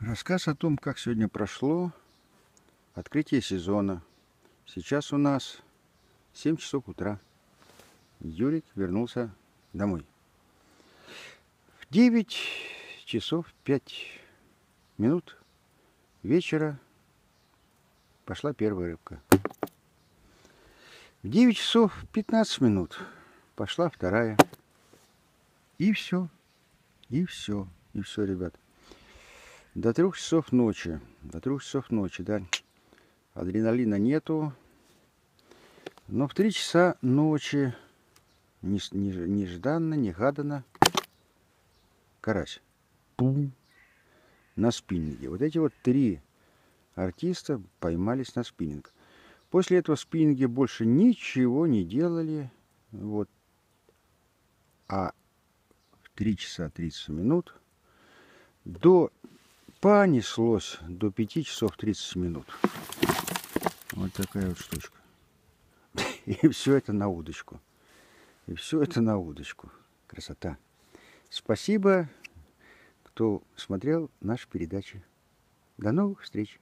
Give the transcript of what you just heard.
Рассказ о том, как сегодня прошло открытие сезона. Сейчас у нас 7 часов утра. Юрик вернулся домой. В 9 часов 5 минут вечера пошла первая рыбка. В 9 часов 15 минут пошла вторая. И все. И все. И все, ребят. До трех часов ночи. До трех часов ночи, да. Адреналина нету. Но в три часа ночи нежданно, негаданно карась. Пум. На спиннинге. Вот эти вот три артиста поймались на спиннинг. После этого в спиннинге больше ничего не делали. Вот. А в 3 часа 30 минут до понеслось до 5 часов 30 минут. Вот такая вот штучка. И все это на удочку. И все это на удочку. Красота. Спасибо, кто смотрел наши передачи. До новых встреч.